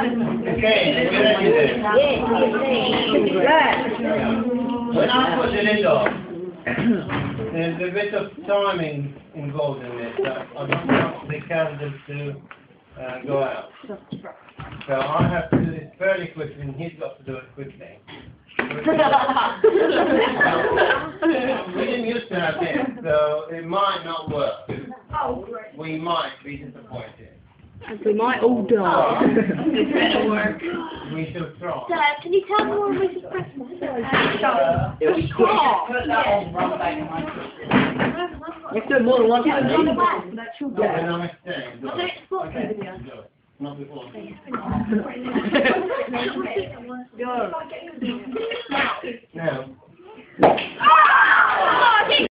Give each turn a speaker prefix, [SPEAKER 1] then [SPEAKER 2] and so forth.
[SPEAKER 1] Okay, get ready then. When I put the lid on, there's a bit of timing involved in this. I don't want the candles to uh, go out. So I have to do this fairly quickly, and he's got to do it quickly. we didn't used to have this, so it might not work. We might be disappointed.
[SPEAKER 2] We might all die.
[SPEAKER 3] It's gonna work.
[SPEAKER 1] We shall try.
[SPEAKER 4] Dad, can you tell me when Mrs. Christmas
[SPEAKER 1] Uh,
[SPEAKER 3] It was quick.
[SPEAKER 5] Put that on run back in my
[SPEAKER 2] You have to do more than one time.
[SPEAKER 4] on the back.
[SPEAKER 1] have a.
[SPEAKER 4] I'll do it sports
[SPEAKER 1] Okay.
[SPEAKER 4] video.
[SPEAKER 1] Not before.
[SPEAKER 2] Go.
[SPEAKER 1] Now,